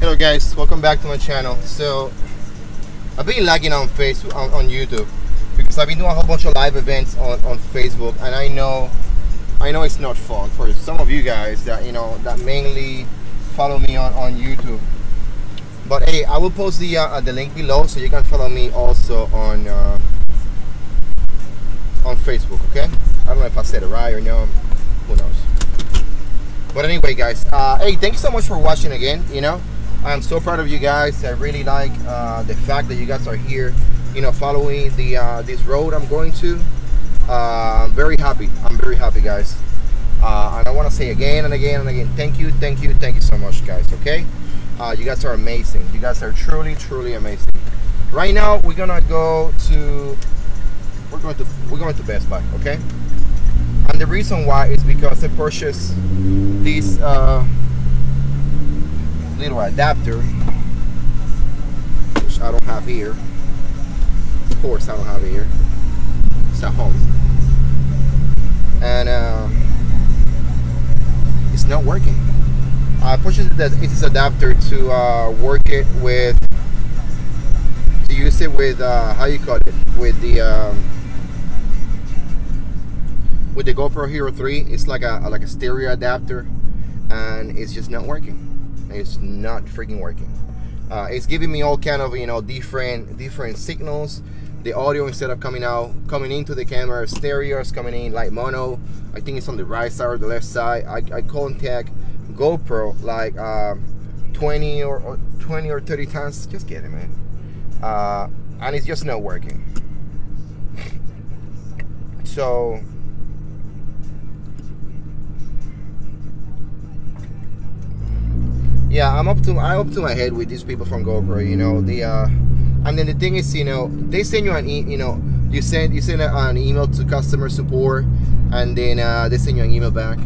Hello guys, welcome back to my channel. So I've been lagging on Facebook on, on YouTube because I've been doing a whole bunch of live events on, on Facebook and I know I know it's not fun for some of you guys that you know that mainly follow me on, on YouTube. But hey, I will post the uh, the link below so you can follow me also on uh, on Facebook. Okay? I don't know if I said it right or no. Who knows? But anyway, guys, uh, hey, thank you so much for watching again. You know, I'm so proud of you guys. I really like uh, the fact that you guys are here. You know, following the uh, this road I'm going to. Uh, I'm very happy. I'm very happy, guys. Uh, and I want to say again and again and again, thank you, thank you, thank you so much, guys. Okay, uh, you guys are amazing. You guys are truly, truly amazing. Right now, we're gonna go to we're going to we're going to Best Buy. Okay, and the reason why is because I purchased this uh, little adapter, which I don't have here. Of course, I don't have it here. It's at home, and. Uh, it's not working. I purchased that this adapter to uh, work it with, to use it with, uh, how you call it, with the, um, with the GoPro Hero 3. It's like a like a stereo adapter, and it's just not working. It's not freaking working. Uh, it's giving me all kind of you know different different signals the audio instead of coming out coming into the camera stereo is coming in like mono i think it's on the right side or the left side i, I contact gopro like uh, 20 or, or, 20 or 30 times just it man uh, and it's just not working so yeah i'm up to i'm up to my head with these people from gopro you know the uh and then the thing is you know they send you an e you know you send you send an email to customer support and then uh, they send you an email back.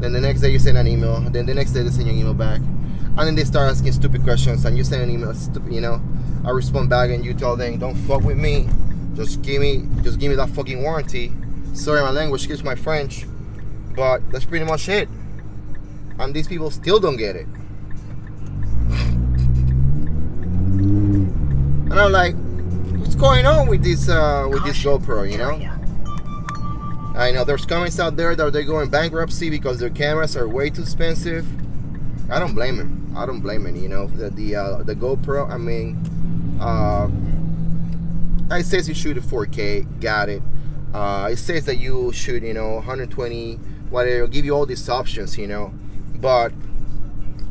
Then the next day you send an email then the next day they send you an email back. And then they start asking stupid questions and you send an email stupid you know i respond back and you tell them don't fuck with me. Just give me just give me that fucking warranty. Sorry my language excuse my french but that's pretty much it. And these people still don't get it and I'm like, what's going on with this uh, with this GoPro? You know, I know there's comments out there that they're going bankruptcy because their cameras are way too expensive. I don't blame him. I don't blame him. You know, the the, uh, the GoPro. I mean, uh, it says you shoot at 4K. Got it. Uh, it says that you shoot, you know, 120. Whatever. It'll give you all these options, you know, but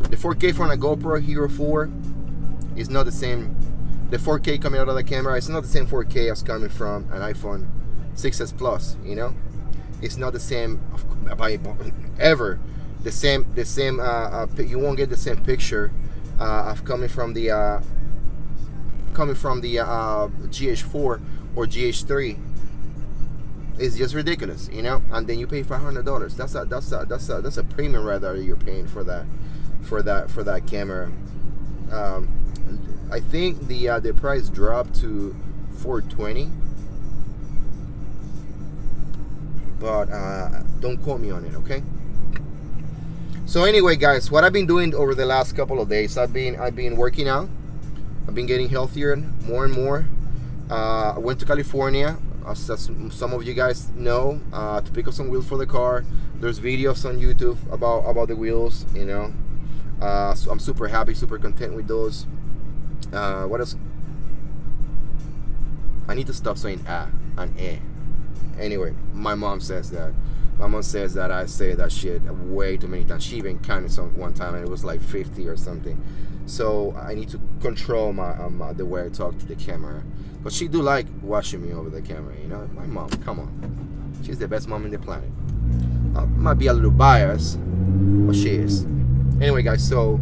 the 4K from a GoPro Hero 4 is not the same the 4K coming out of the camera it's not the same 4K as coming from an iPhone 6s Plus. You know, it's not the same by ever. The same, the same. Uh, uh, you won't get the same picture uh, of coming from the uh, coming from the uh, GH4 or GH3. It's just ridiculous, you know. And then you pay five hundred dollars. That's a that's a that's a that's a premium rather you're paying for that for that for that camera. Um, I think the uh, the price dropped to 420 but uh, don't quote me on it okay? So anyway guys what I've been doing over the last couple of days I've been I've been working out. I've been getting healthier and more and more. Uh, I went to California. As, as some of you guys know uh, to pick up some wheels for the car. There's videos on YouTube about about the wheels you know? Uh, so I'm super happy super content with those uh, what else? I need to stop saying ah and eh. Anyway, my mom says that. My mom says that I say that shit way too many times. She even counted some one time and it was like 50 or something. So I need to control my um, the way I talk to the camera. But she do like watching me over the camera, you know. My mom, come on, she's the best mom in the planet. I might be a little biased, but she is. Anyway, guys, so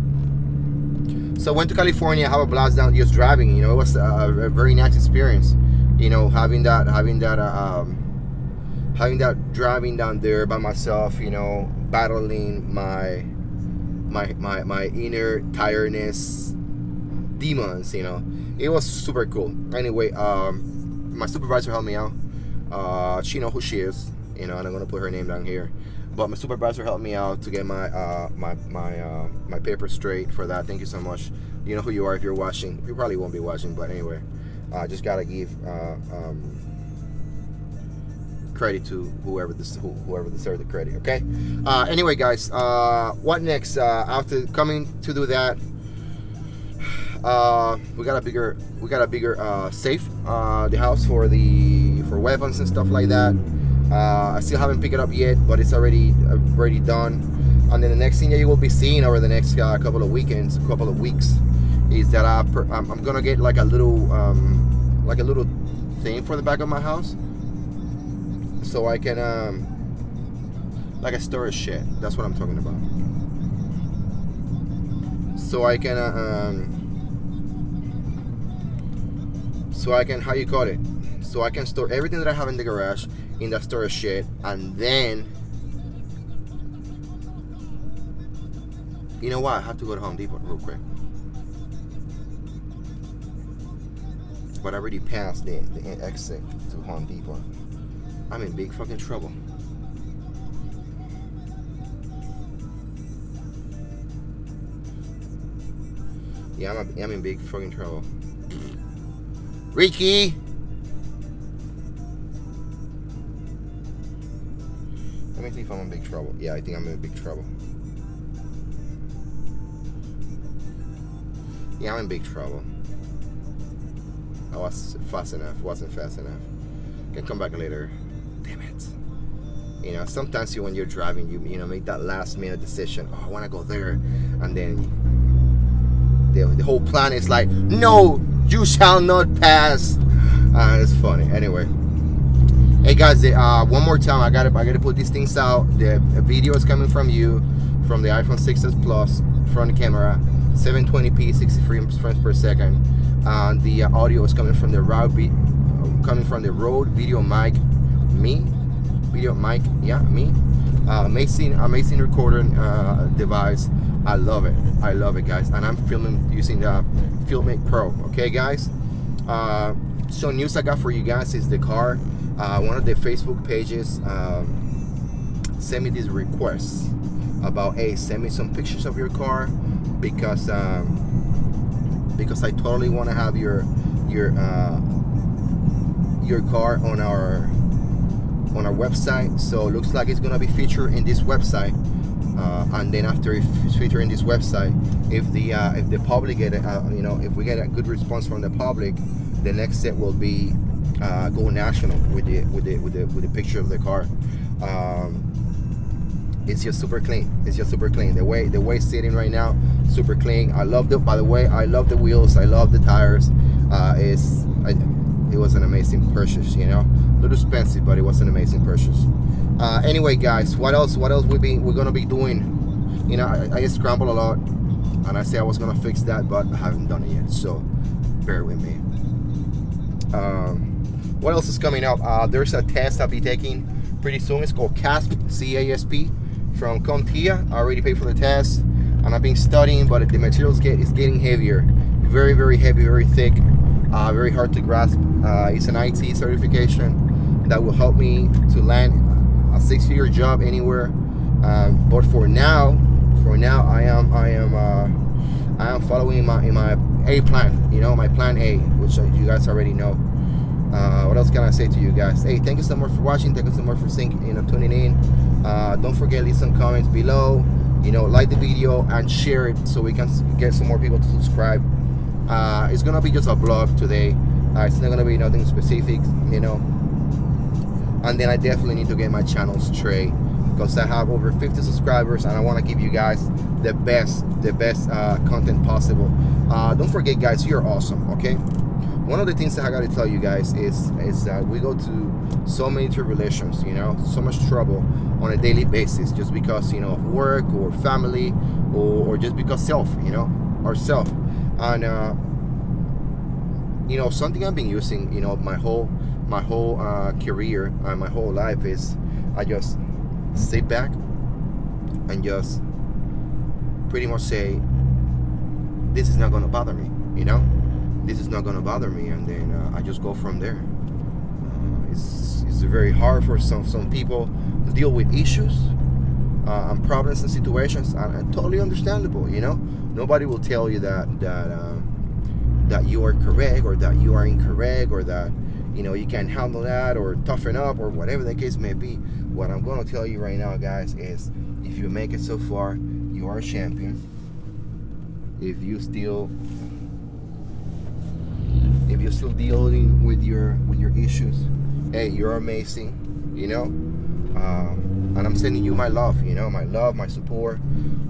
so went to California, have a blast down just driving. You know, it was a, a very nice experience. You know, having that, having that, uh, um, having that driving down there by myself. You know, battling my, my, my, my inner tiredness demons. You know, it was super cool. Anyway, um, my supervisor helped me out. Uh, she know who she is. You know, and I'm gonna put her name down here. But my supervisor helped me out to get my uh, my my uh, my paper straight for that. Thank you so much. You know who you are if you're watching. You probably won't be watching, but anyway, I uh, just gotta give uh, um, credit to whoever this whoever deserves the credit. Okay. Uh, anyway, guys, uh, what next? After coming to do that, we got a bigger we got a bigger safe the house for the for weapons and stuff like that. Uh, I still haven't picked it up yet, but it's already already done. And then the next thing that you will be seeing over the next uh, couple of weekends, couple of weeks, is that I I'm, gonna get like a little um, like a little thing for the back of my house so I can um like a storage shed. That's what I'm talking about. So I can uh, um so I can how you call it? So I can store everything that I have in the garage in that storage shed and then you know what? I have to go to Home Depot real quick. But I already passed the, the exit to Home Depot. I'm in big fucking trouble. Yeah, I'm, a, I'm in big fucking trouble. Ricky! See if I'm in big trouble. Yeah, I think I'm in big trouble. Yeah, I'm in big trouble. I was fast enough. Wasn't fast enough. Can come back later damn it. You know, sometimes you when you're driving, you you know make that last minute decision. Oh, I want to go there, and then the, the whole plan is like, no, you shall not pass. Uh, it's funny. Anyway, hey guys, uh, one more time, I gotta I gotta put these things out. The video is coming from you, from the iPhone 6s Plus front camera, 720p, 60 frames per second. Uh, the audio is coming from the Rode, coming from the Rode Video Mic me video mic yeah me uh, amazing amazing recording uh, device I love it I love it guys and I'm filming using the Filmic Pro okay guys uh, so news I got for you guys is the car uh, one of the Facebook pages um, sent me this request about hey send me some pictures of your car because um, because I totally want to have your your uh, your car on our on our website. So looks like it's gonna be featured in this website uh, and then after it's featured in this website if the uh, if the public get uh, you know if we get a good response from the public the next step will be uh, go national with the with the with the with the picture of the car. Um, it's just super clean. It's just super clean. The way the way it's sitting right now super clean. I love it by the way I love the wheels. I love the tires. Uh, it's I, it was an amazing purchase you know? A little expensive but it was an amazing purchase. Uh, anyway guys what else what else we be we're gonna be doing? You know I, I scramble a lot and I say I was gonna fix that but I haven't done it yet so bear with me. Um, what else is coming up uh, there's a test I'll be taking pretty soon it's called CASP C-A-S-P from CompTIA I already paid for the test and I've been studying but the materials get is getting heavier very very heavy very thick uh, very hard to grasp. Uh, it's an IT certification that will help me to land a six-figure job anywhere. Um, but for now, for now, I am I am uh, I am following my in my A plan. You know, my plan A, which you guys already know. Uh, what else can I say to you guys? Hey, thank you so much for watching. Thank you so much for sync, you know, tuning in. Uh, don't forget leave some comments below. You know, like the video and share it so we can get some more people to subscribe uh, it's gonna be just a vlog today uh, it's not gonna be nothing specific you know and then I definitely need to get my channel straight because I have over 50 subscribers and I want to give you guys the best the best uh, content possible uh, don't forget guys you're awesome okay one of the things that I got to tell you guys is is that we go to so many tribulations you know? So much trouble on a daily basis just because you know of work or family or, or just because self you know? Ourself. And uh, you know something I've been using you know my whole my whole uh, career and my whole life is I just sit back and just pretty much say this is not gonna bother me you know this is not gonna bother me and then uh, I just go from there uh, it's, it's very hard for some some people to deal with issues uh, and problems and situations, and, totally understandable. You know, nobody will tell you that that uh, that you are correct or that you are incorrect or that you know you can't handle that or toughen up or whatever the case may be. What I'm to tell you right now, guys, is if you make it so far, you are a champion. If you still if you're still dealing with your with your issues, hey, you're amazing. You know, um, and I'm sending you my love. You know, my love, my support,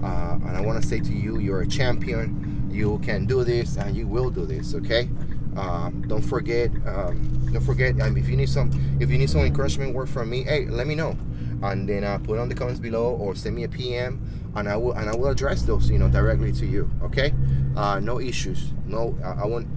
uh, and I want to say to you, you're a champion. You can do this, and you will do this. Okay. Um, don't forget. Um, don't forget. Um, if you need some, if you need some encouragement work from me, hey, let me know, and then uh, put on the comments below or send me a PM, and I will and I will address those, you know, directly to you. Okay. Uh, no issues. No, I, I won't.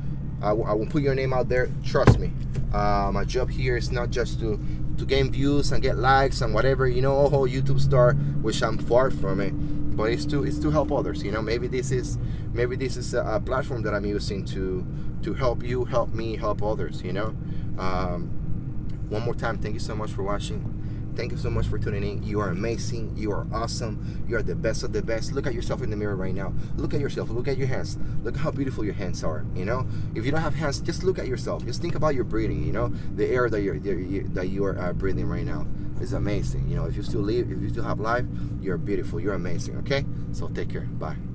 I, I won't put your name out there. Trust me. Uh, my job here is not just to to gain views and get likes and whatever you know, oh YouTube star, which I'm far from it. But it's to it's to help others. You know, maybe this is maybe this is a, a platform that I'm using to to help you, help me, help others. You know. Um, one more time, thank you so much for watching. Thank you so much for tuning in. You are amazing. You are awesome. You are the best of the best. Look at yourself in the mirror right now. Look at yourself. Look at your hands. Look how beautiful your hands are. You know, if you don't have hands, just look at yourself. Just think about your breathing. You know, the air that you're that you are uh, breathing right now is amazing. You know, if you still live, if you still have life, you're beautiful. You're amazing. Okay, so take care. Bye.